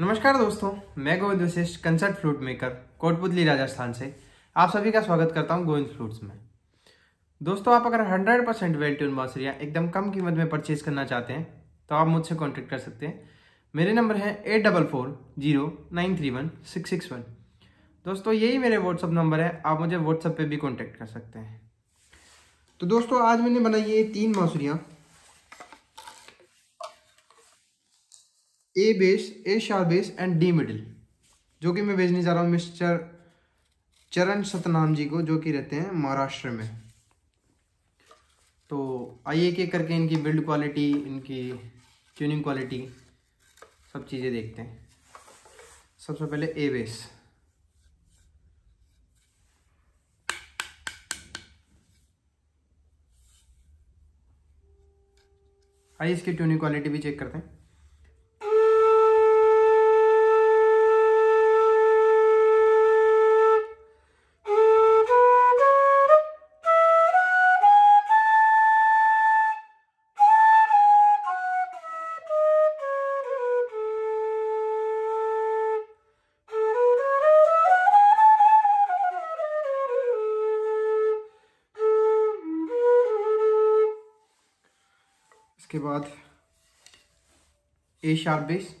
नमस्कार दोस्तों, मैं Govind Vashishtha concert flute maker Kotputli Rajasthan से। आप सभी का स्वागत करता हूँ गोविंद फ्लूट्स में। दोस्तों, आप अगर 100 परसेंट वेल ट्यून बांसुरियाँ एकदम कम कीमत में परचेज करना चाहते हैं तो आप मुझसे कॉन्टेक्ट कर सकते हैं। मेरे नंबर है eight double four zero nine three one six six one दोस्तों, यही मेरे व्हाट्सअप नंबर है, आप मुझे व्हाट्सअप पे भी कॉन्टेक्ट कर सकते हैं। तो दोस्तों, आज मैंने बनाई है तीन बांसुरियाँ ए बेस ए शार बेस एंड डी मिडिल जो कि मैं भेजने जा रहा हूँ मिस्टर चरण सतनाम जी को, जो कि रहते हैं महाराष्ट्र में। तो आइए एक एक करके इनकी बिल्ड क्वालिटी इनकी ट्यूनिंग क्वालिटी सब चीज़ें देखते हैं। सबसे पहले ए बेस आइए इसकी ट्यूनिंग क्वालिटी भी चेक करते हैं। इसके बाद A sharp base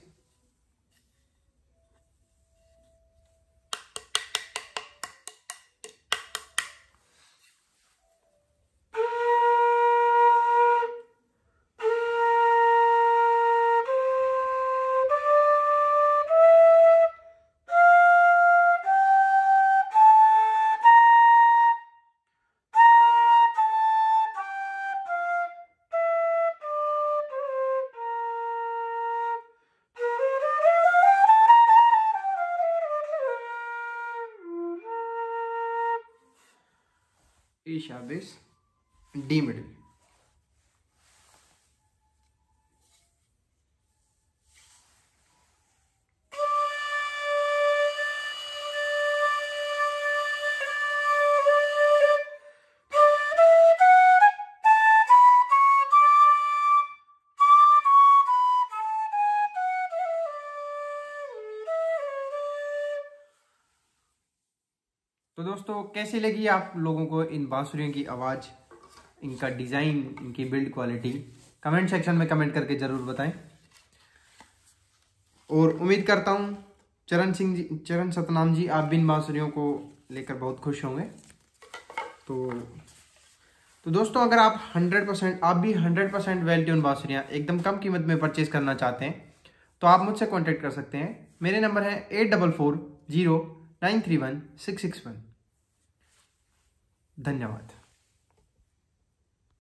E sharp is D तो दोस्तों, कैसी लगी आप लोगों को इन बांसुरियों की आवाज़, इनका डिज़ाइन, इनकी बिल्ड क्वालिटी? कमेंट सेक्शन में कमेंट करके ज़रूर बताएँ। और उम्मीद करता हूँ, चरण सिंह जी, चरण सतनाम जी, आप भी इन बांसुरियों को लेकर बहुत खुश होंगे। तो तो दोस्तों, अगर आप 100 परसेंट, आप भी 100 परसेंट वेल ट्यून बांसुरियाँ एकदम कम कीमत में परचेज करना चाहते हैं तो आप मुझसे कॉन्टेक्ट कर सकते हैं। मेरे नंबर है eight double four zero nine three one six six one धन्यवाद.